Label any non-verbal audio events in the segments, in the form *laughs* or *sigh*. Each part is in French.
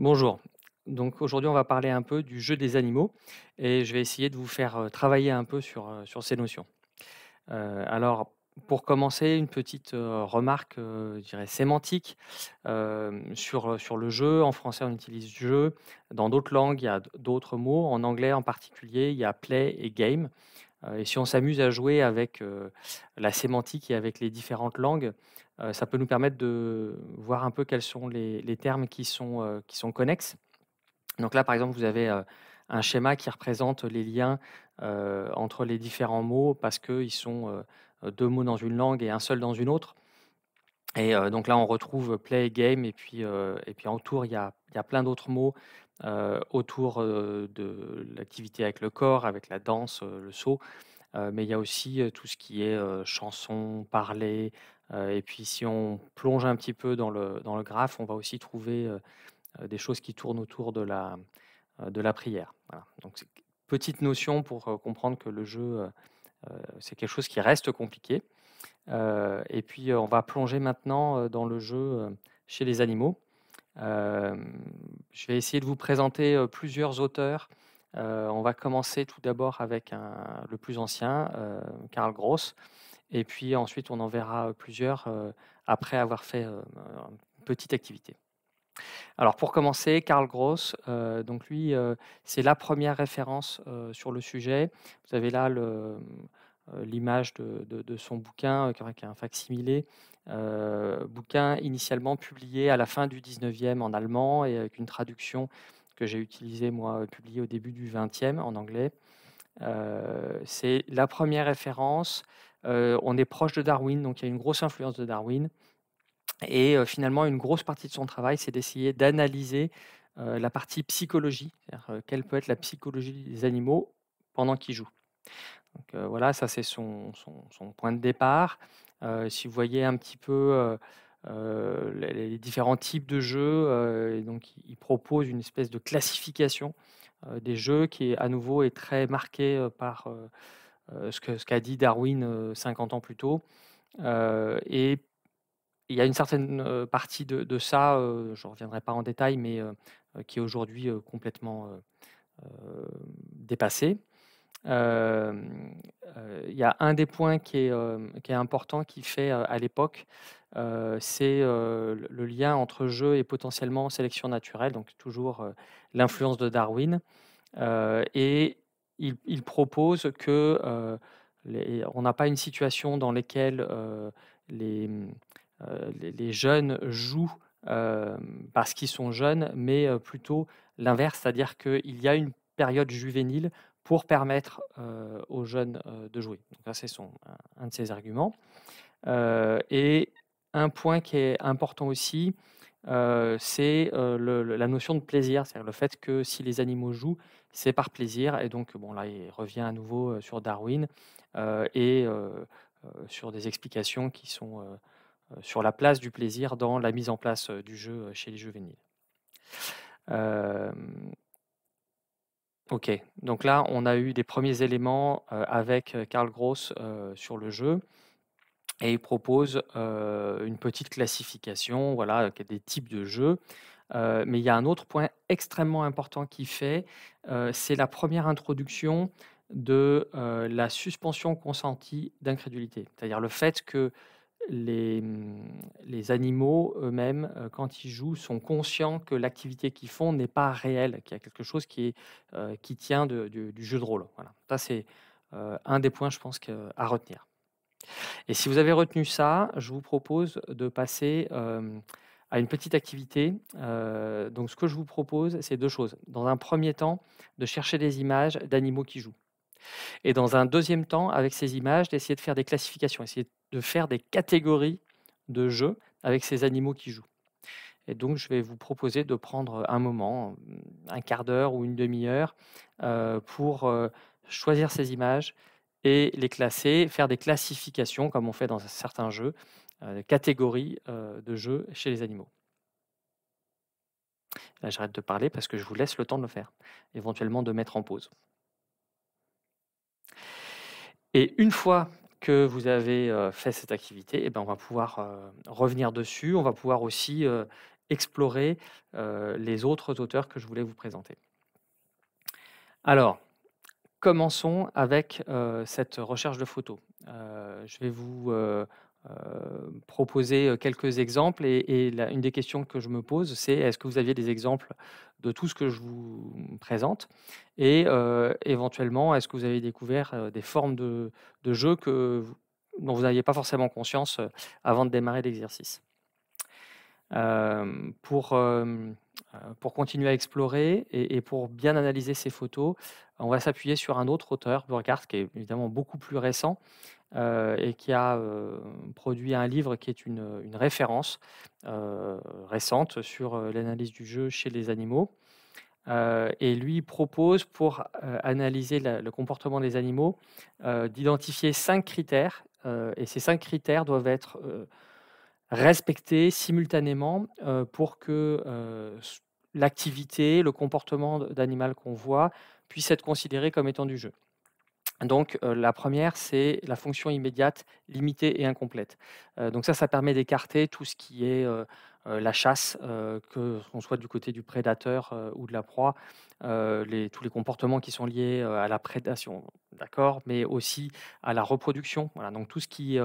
Bonjour. Donc aujourd'hui, on va parler un peu du jeu des animaux et je vais essayer de vous faire travailler un peu sur, sur ces notions. Alors, pour commencer, une petite remarque, je dirais sémantique sur, sur le jeu. En français, on utilise jeu. Dans d'autres langues, il y a d'autres mots. En anglais, en particulier, il y a play et game. Et si on s'amuse à jouer avec la sémantique et avec les différentes langues, ça peut nous permettre de voir un peu quels sont les, termes qui sont, euh, qui sont connexes. Donc là, par exemple, vous avez, heu, un schéma qui représente les liens, entre les différents mots parce qu'ils sont, 2 mots dans une langue et un seul dans une autre et donc là, on retrouve play, game et puis, et puis autour, il y a il y a plein d'autres mots, autour, de l'activité avec le corps, avec la danse, le saut, mais il y a aussi, tout ce qui est, chanson, parler, et puis si on plonge un petit peu dans le dans le graphe, on va aussi trouver, heu heu, des choses qui tournent autour de la de la prière. Voilà, donc petite notion pour, comprendre que le jeu, c'est quelque chose qui reste compliqué. Et puis, on va plonger maintenant, dans le jeu, chez les animaux. Je vais essayer de vous présenter, plusieurs auteurs. On va commencer tout d'abord avec le plus ancien, Karl Gross et puis ensuite on en verra, plusieurs, après avoir fait, une petite activité. Alors pour commencer, Karl Gross, donc lui, c'est la première référence, sur le sujet. Vous avez là l'image de son bouquin, qui est un fac-similé, bouquin initialement publié à la fin du 19e en allemand et avec une traduction que j'ai utilisée moi, publiée au début du 20e en anglais. C'est la première référence, on est proche de Darwin, donc il y a une grosse influence de Darwin. Et finalement, une grosse partie de son travail, c'est d'essayer d'analyser, la partie psychologie, c'est-à-dire, quelle peut être la psychologie des animaux pendant qu'ils jouent. Donc voilà, ça c'est son point de départ. Si vous voyez un petit peu, les les différents types de jeux, donc il propose une espèce de classification, des jeux qui à nouveau est très marquée, par, ce que ce qu'a dit Darwin, heu, 50 ans plus tôt. Heu et il y a une certaine, partie de de ça, je reviendrai pas en détail, mais qui est aujourd'hui, complètement, dépassée. Il y a un des points qui est, qui est important qu'il fait, à l'époque, c'est, le lien entre jeu et potentiellement sélection naturelle, donc toujours, l'influence de Darwin. Et il propose que, les on n'a pas une situation dans lesquelles, heu, les, mmh, heu, les jeunes jouent, parce qu'ils sont jeunes, mais plutôt l'inverse. C'est-à-dire qu'il y a une période juvénile pour permettre, aux jeunes, de jouer. Donc c'est un de ses arguments. Et un point qui est important aussi, c'est, la notion de plaisir. C'est-à-dire le fait que si les animaux jouent, c'est par plaisir et donc bon là, il revient à nouveau, sur Darwin, et sur des explications qui sont, sur la place du plaisir dans la mise en place, du jeu, chez les juvéniles. OK, donc là, on a eu des premiers éléments, avec, Karl Gross, sur le jeu. Et il propose, une petite classification, voilà, des types de jeux. Heu, mais il y a un autre point extrêmement important qu'il fait, heu, c'est la première introduction de, heu, la suspension consentie d'incrédulité. C'est-à-dire le fait que les, les animaux eux-mêmes, quand ils jouent, sont conscients que l'activité qu'ils font n'est pas réelle, qu'il y a quelque chose qui qui tient du jeu de rôle. Voilà. Ça, c'est, un des points, je pense à retenir. Et si vous avez retenu ça, je vous propose de passer, à une petite activité. Heu, donc ce que je vous propose, c'est 2 choses. Dans un premier temps, de chercher des images d'animaux qui jouent et dans un deuxième temps, avec ces images, d'essayer de faire des classifications, essayer de faire des catégories de jeux avec ces animaux qui jouent et donc je vais vous proposer de prendre, un moment, mmh, 1/4 d'heure ou une demi heure, heu, pour, heu, choisir ces images et les classer, faire des classifications comme on fait dans certains jeux, catégories, heu, de jeux chez les animaux. Là, j'arrête de parler parce que je vous laisse le temps de le faire, éventuellement de mettre en pause. Et une fois que vous avez, heu, fait cette activité et ben, on va pouvoir, revenir dessus. On va pouvoir aussi, explorer les autres auteurs que je voulais vous présenter. Alors, commençons avec cette recherche de photos. je vais vous proposer quelques exemples et, une des questions que je me pose, c'est est-ce que vous aviez des exemples de tout ce que je vous présente et éventuellement est-ce que vous avez découvert des formes de, jeu que, dont vous n'aviez pas forcément conscience avant de démarrer l'exercice? pour, pour continuer à explorer et, pour bien analyser ces photos, on va s'appuyer sur un autre auteur, Burkhardt, qui est évidemment beaucoup plus récent, euh, et qui a euh, produit un livre qui est une, référence euh, récente sur l'analyse du jeu chez les animaux. et lui propose, pour analyser le comportement des animaux, d'identifier cinq critères. et ces cinq critères doivent être respectés simultanément pour que l'activité, le comportement d'animal qu'on voit puisse être considéré comme étant du jeu. Donc la première, c'est la fonction immédiate, limitée et incomplète. donc ça, ça permet d'écarter tout ce qui est la chasse, que qu'on soit du côté du prédateur ou de la proie, tous les comportements qui sont liés à la prédation, d'accord, mais aussi à la reproduction. Voilà, donc tout ce qui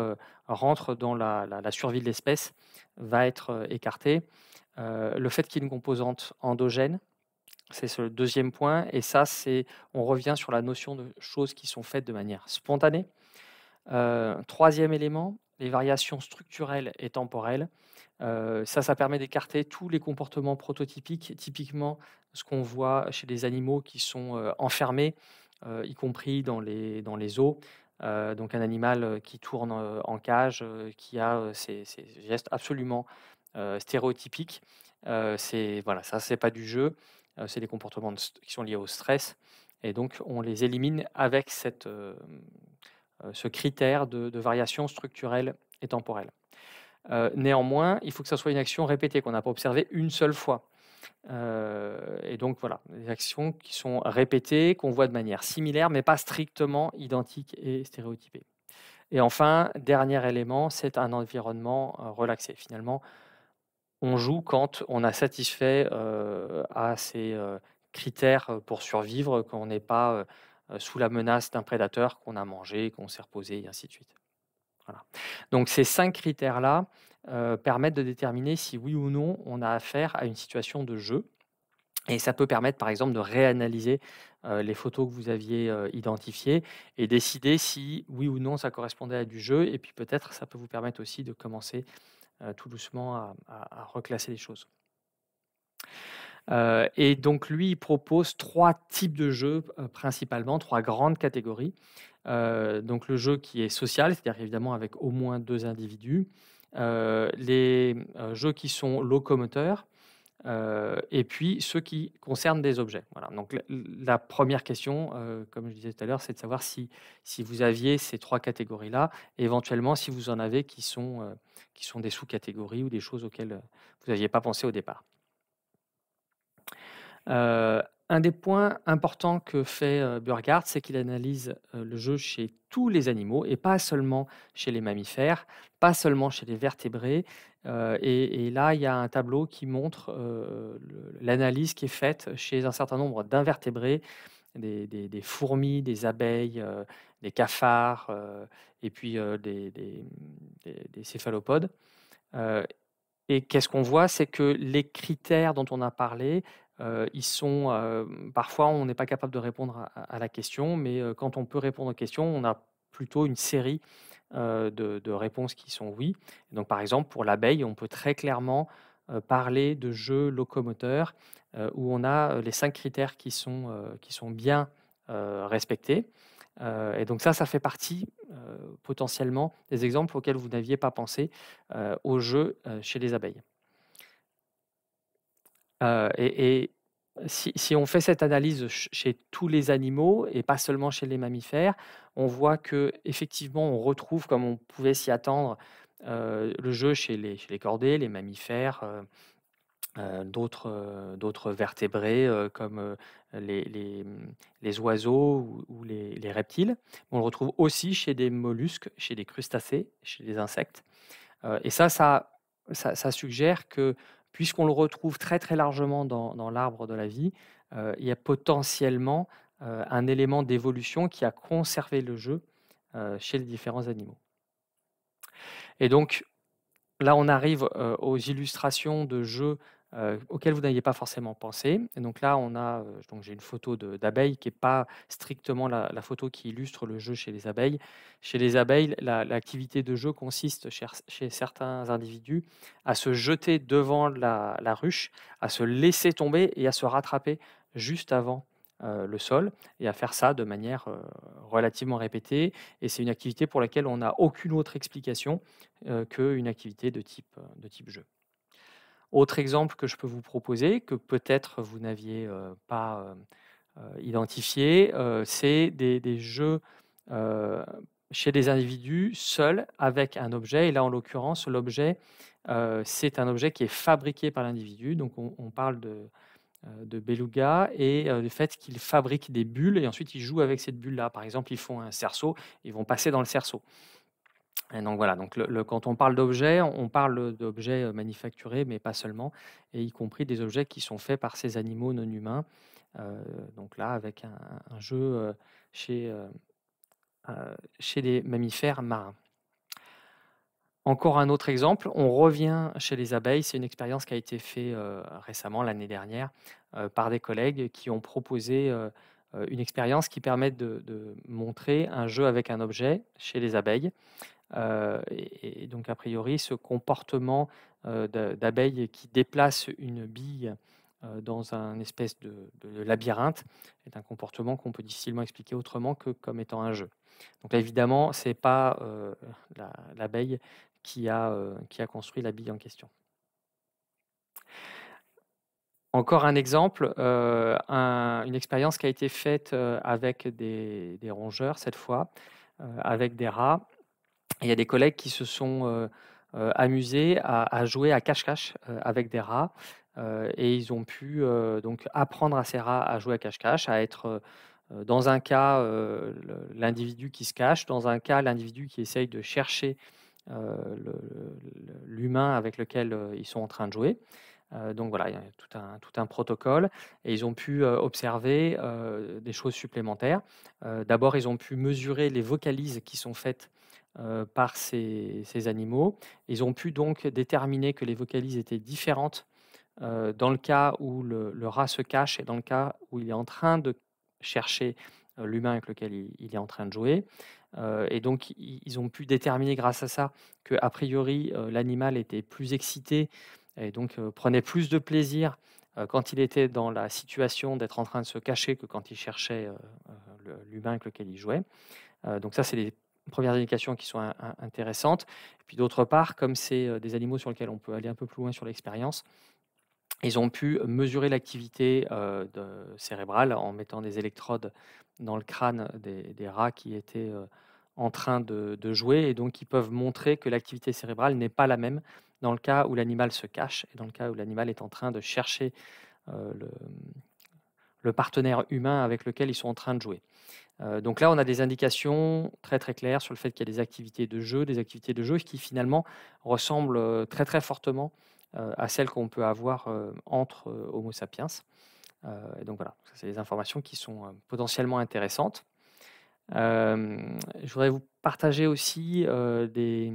rentre dans la, la survie de l'espèce va être écarté. le fait qu'il y ait une composante endogène, c'est ce deuxième point. Et ça, c'est, on revient sur la notion de choses qui sont faites de manière spontanée. Euh, troisième élément, les variations structurelles et temporelles. Euh, ça, ça permet d'écarter tous les comportements prototypiques, typiquement ce qu'on voit chez les animaux qui sont euh, enfermés, y compris dans les, dans les eaux. donc un animal qui tourne en cage, qui a ces, gestes absolument stéréotypiques. c'est voilà, ça c'est pas du jeu. Euh, c'est des comportements qui sont liés au stress. Et donc, on les élimine avec cette, euh, euh, ce critère de, variation structurelle et temporelle. néanmoins, il faut que ça soit une action répétée, qu'on n'a pas observée une seule fois. et donc voilà, des actions qui sont répétées, qu'on voit de manière similaire, mais pas strictement identiques et stéréotypées. Et enfin, dernier élément, c'est un environnement relaxé. Finalement, on joue quand on a satisfait à ces critères pour survivre, quand on n'est pas sous la menace d'un prédateur qu'on a mangé, qu'on s'est reposé, et ainsi de suite. Voilà. Donc ces cinq critères-là permettent de déterminer si oui ou non on a affaire à une situation de jeu. Et ça peut permettre par exemple de réanalyser les photos que vous aviez identifiées et décider si oui ou non ça correspondait à du jeu. Et puis peut-être ça peut vous permettre aussi de commencer tout doucement à, reclasser les choses. Euh, et donc lui, il propose trois types de jeux euh, principalement, trois grandes catégories. donc le jeu qui est social, c'est-à-dire évidemment avec au moins deux individus. les jeux qui sont locomoteurs, et puis ceux qui concernent des objets. Voilà. Donc la, première question, comme je disais tout à l'heure, c'est de savoir si, si vous aviez ces trois catégories-là, éventuellement si vous en avez qui sont, qui sont des sous-catégories ou des choses auxquelles vous n'aviez pas pensé au départ. un des points importants que fait Burghardt, c'est qu'il analyse le jeu chez tous les animaux et pas seulement chez les mammifères, pas seulement chez les vertébrés, et, là, il y a un tableau qui montre l'analyse qui est faite chez un certain nombre d'invertébrés, des, fourmis, des abeilles, des cafards, et puis des, céphalopodes. et qu'est-ce qu'on voit? C'est que les critères dont on a parlé, ils sont parfois on n'est pas capable de répondre à, la question, mais quand on peut répondre aux questions, on a plutôt une série euh, de, réponses qui sont oui. donc, par exemple, pour l'abeille, on peut très clairement euh, parler de jeux locomoteurs euh, où on a les cinq critères qui sont, bien respectés. et donc ça, ça fait partie potentiellement des exemples auxquels vous n'aviez pas pensé au jeu chez les abeilles. Si, on fait cette analyse chez tous les animaux et pas seulement chez les mammifères, on voit que effectivement on retrouve, comme on pouvait s'y attendre, euh, le jeu chez les, chez cordés, les mammifères, euh, euh, d'autres vertébrés comme les, oiseaux ou, les, reptiles. On le retrouve aussi chez des mollusques, chez des crustacés, chez des insectes. et ça, ça suggère que puisqu'on le retrouve très largement dans, l'arbre de la vie, il y a potentiellement un élément d'évolution qui a conservé le jeu chez les différents animaux. Et donc, là, on arrive aux illustrations de jeux auxquels vous n'aviez pas forcément pensé. Et donc là, on a, donc j'ai une photo d'abeille qui n'est pas strictement la, photo qui illustre le jeu chez les abeilles. Chez les abeilles, l'activité de jeu consiste chez, certains individus à se jeter devant la, ruche, à se laisser tomber et à se rattraper juste avant le sol et à faire ça de manière relativement répétée. Et c'est une activité pour laquelle on n'a aucune autre explication qu'une activité de type, de type jeu. Autre exemple que je peux vous proposer, que peut-être vous n'aviez pas identifié, c'est des, jeux chez des individus seuls avec un objet. Et là, en l'occurrence, l'objet, c'est un objet qui est fabriqué par l'individu. Donc, on parle de, euh, de Beluga et euh, le fait qu'ils fabriquent des bulles et ensuite ils jouent avec cette bulle-là. Par exemple, ils font un cerceau, ils vont passer dans le cerceau. Donc voilà, donc quand on parle d'objets, on parle d'objets manufacturés, mais pas seulement, et y compris des objets qui sont faits par ces animaux non humains. donc là, avec un, jeu chez, chez les mammifères marins. Encore un autre exemple, on revient chez les abeilles. C'est une expérience qui a été faite récemment, l'année dernière, par des collègues qui ont proposé une expérience qui permet de, montrer un jeu avec un objet chez les abeilles. Et, donc, a priori, ce comportement d'abeille qui déplace une bille dans un espèce de, labyrinthe est un comportement qu'on peut difficilement expliquer autrement que comme étant un jeu. Donc là, évidemment, ce n'est pas l'abeille qui a, qui a construit la bille en question. Encore un exemple, une expérience qui a été faite avec des, rongeurs cette fois, avec des rats. Il y a des collègues qui se sont amusés à, jouer à cache-cache avec des rats. et ils ont pu donc apprendre à ces rats à jouer à cache-cache, à être dans un cas l'individu qui se cache, dans un cas l'individu qui essaye de chercher l'humain avec lequel ils sont en train de jouer. Donc voilà, il y a tout un, tout un protocole et ils ont pu observer des choses supplémentaires. D'abord, ils ont pu mesurer les vocalises qui sont faites par ces, ces, animaux. Ils ont pu donc déterminer que les vocalises étaient différentes dans le cas où le, rat se cache et dans le cas où il est en train de chercher l'humain avec lequel il, est en train de jouer et donc, ils ont pu déterminer grâce à ça que, a priori, l'animal était plus excité et donc prenait plus de plaisir quand il était dans la situation d'être en train de se cacher que quand il cherchait l'humain avec lequel il jouait. donc ça, c'est premières indications qui sont intéressantes. Puis d'autre part, comme c'est des animaux sur lesquels on peut aller un peu plus loin sur l'expérience, ils ont pu mesurer l'activité cérébrale en mettant des électrodes dans le crâne des, rats qui étaient en train de, jouer et donc ils peuvent montrer que l'activité cérébrale n'est pas la même dans le cas où l'animal se cache et dans le cas où l'animal est en train de chercher le, partenaire humain avec lequel ils sont en train de jouer. donc là, on a des indications très très claires sur le fait qu'il y a des activités de jeu, des activités de jeu qui finalement ressemblent très très fortement à celles qu'on peut avoir entre Homo sapiens. donc voilà, c'est des informations qui sont potentiellement intéressantes. je voudrais vous partager aussi des,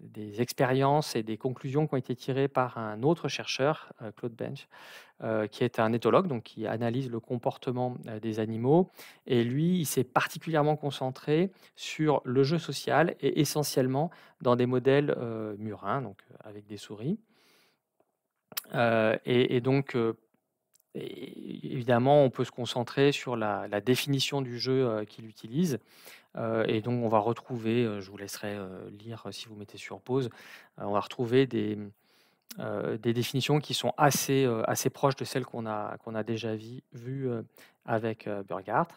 des, expériences et des conclusions qui ont été tirées par un autre chercheur, Claude Bench, qui est un éthologue, donc qui analyse le comportement des animaux. Et lui, il s'est particulièrement concentré sur le jeu social et essentiellement dans des modèles murins, donc avec des souris. et, donc, évidemment, on peut se concentrer sur la, définition du jeu qu'il utilise. et donc, on va retrouver, je vous laisserai lire si vous mettez sur pause, on va retrouver des, des définitions qui sont assez, proches de celles qu'on a, déjà vues avec Burghardt.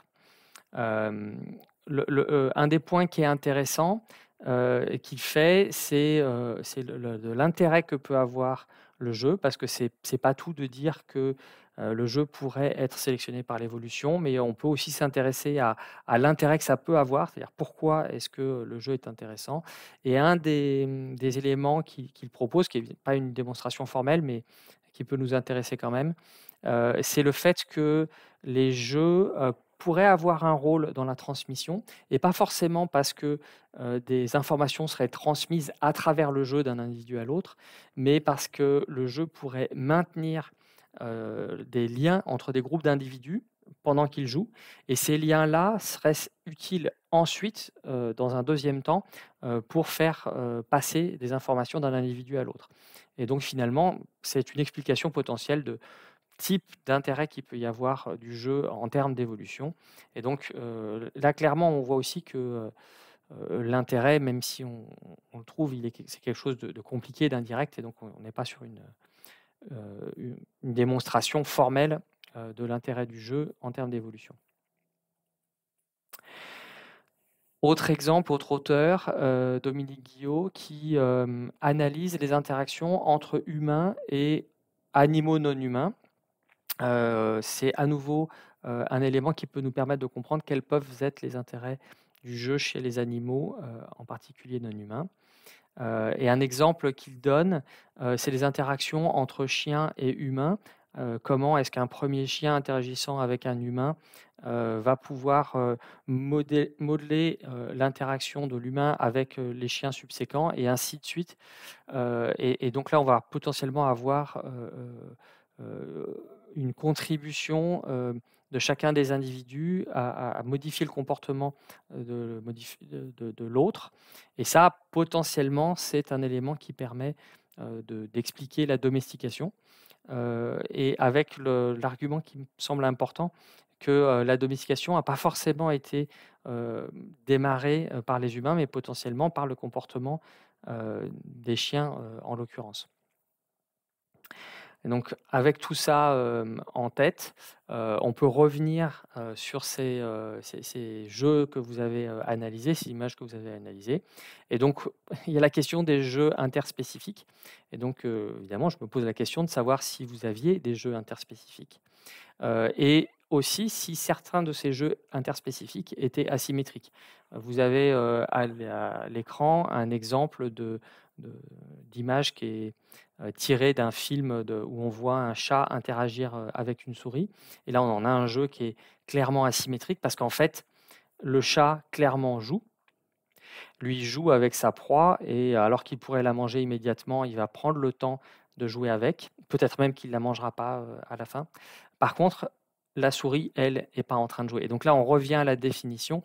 Le, un des points qui est intéressant qu'il fait, c'est de l'intérêt que peut avoir le jeu, parce que c'est c'est pas tout de dire que, le jeu pourrait être sélectionné par l'évolution, mais on peut aussi s'intéresser à l'intérêt que ça peut avoir, c'est-à-dire pourquoi est-ce que le jeu est intéressant? Et un des, éléments qu'il propose, qui est pas une démonstration formelle, mais qui peut nous intéresser quand même, heu, c'est le fait que les jeux, heu, pourraient avoir un rôle dans la transmission et pas forcément parce que, des informations seraient transmises à travers le jeu d'un individu à l'autre, mais parce que le jeu pourrait maintenir, heu, des liens entre des groupes d'individus pendant qu'ils jouent. Et ces liens-là seraient utiles ensuite, heu, dans un deuxième temps, heu, pour faire, passer des informations d'un individu à l'autre. Et donc finalement, c'est une explication potentielle de type d'intérêt qu'il peut y avoir, du jeu en termes d'évolution. Et donc là clairement on voit aussi que, l'intérêt même si on le trouve, c'est quelque chose de compliqué, d'indirect et donc on n'est pas sur une, une une démonstration formelle, heu, de l'intérêt du jeu en termes d'évolution. Autre exemple, autre auteur, heu, Dominique Guillot qui, analyse les interactions entre humains et animaux non humains. C'est à nouveau, un élément qui peut nous permettre de comprendre quels peuvent être les intérêts du jeu chez les animaux, en particulier non humains. Heu et un exemple qu'il donne, heu, c'est les interactions entre chiens et humains. Heu, comment est-ce qu'un premier chien interagissant avec un humain, va pouvoir, modeler, l'interaction de l'humain avec, les chiens subséquents et ainsi de suite. Et donc là, on va potentiellement avoir, une contribution, de chacun des individus à modifier le comportement, heu, de l'autre et ça, potentiellement, c'est un élément qui permet, de d'expliquer la domestication. Heu et avec l'argument qui me semble important que, la domestication a pas forcément été, démarrée, par les humains, mais potentiellement par le comportement, des chiens, en l'occurrence. Donc avec tout ça, hem, en tête, heu, on peut revenir, heu, sur ces, jeux que vous avez, analysés, ces images que vous avez analysées. Et donc *laughs* il y a la question des jeux interspécifiques. Et donc évidemment, je me pose la question de savoir si vous aviez des jeux interspécifiques, aussi si certains de ces jeux interspécifiques étaient asymétriques. Vous avez, heu, à l'é à l'écran un exemple d'image qui est, heu, tiré d'un film où on voit un chat interagir, heu, avec une souris et là, on en a un jeu qui est clairement asymétrique parce qu'en fait, le chat clairement joue. Lui joue avec sa proie et alors qu'il pourrait la manger immédiatement, il va prendre le temps de jouer avec, peut-être même qu'il la mangera pas, heu, à la fin. Par contre, la souris, elle, est pas en train de jouer et donc là, on revient à la définition,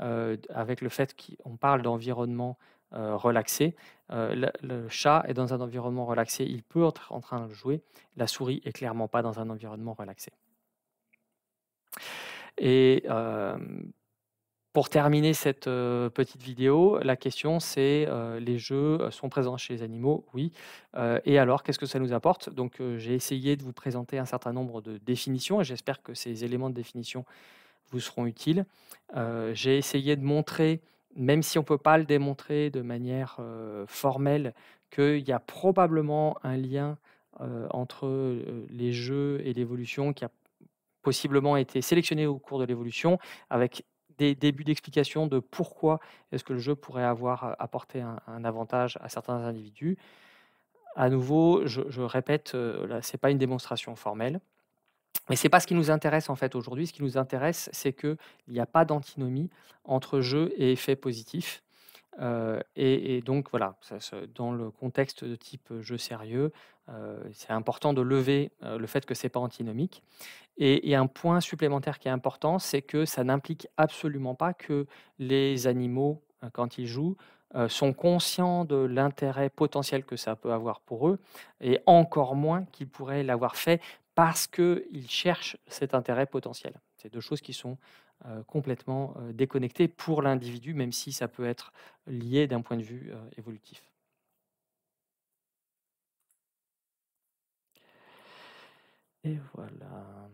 heu, d avec le fait qu'on parle d'environnement, heu, relaxé. Heu, le chat est dans un environnement relaxé, il peut être en train de jouer. La souris est clairement pas dans un environnement relaxé. Et pour terminer cette, heu, petite vidéo, la question c'est, heu, les jeux sont présents chez les animaux? Oui. Et alors, qu'est-ce que ça nous apporte? Donc j'ai essayé de vous présenter un certain nombre de définitions et j'espère que ces éléments de définition vous seront utiles. J'ai essayé de montrer, même si on peut pas le démontrer de manière, formelle, qu'il y a probablement un lien, entre, les jeux et l'évolution qui a possiblement été sélectionné au cours de l'évolution avec des débuts d'explication de pourquoi est-ce que le jeu pourrait avoir apporté un avantage à certains individus. À nouveau, je répète, là, c'est pas une démonstration formelle. Mais c'est pas ce qui nous intéresse, en fait, aujourd'hui. Ce qui nous intéresse, c'est qu'il y a pas d'antinomie entre jeu et effet positif. Et donc voilà, dans le contexte de type jeu sérieux, c'est important de lever, le fait que c'est pas antinomique et et un point supplémentaire qui est important, c'est que ça n'implique absolument pas que les animaux, quand ils jouent, sont conscients de l'intérêt potentiel que ça peut avoir pour eux et encore moins qu'ils pourraient l'avoir fait parce qu'ils cherchent cet intérêt potentiel. C'est 2 choses qui sont, complètement, heu, déconnectées pour l'individu, même si ça peut être lié d'un point de vue, heu, évolutif. Et voilà.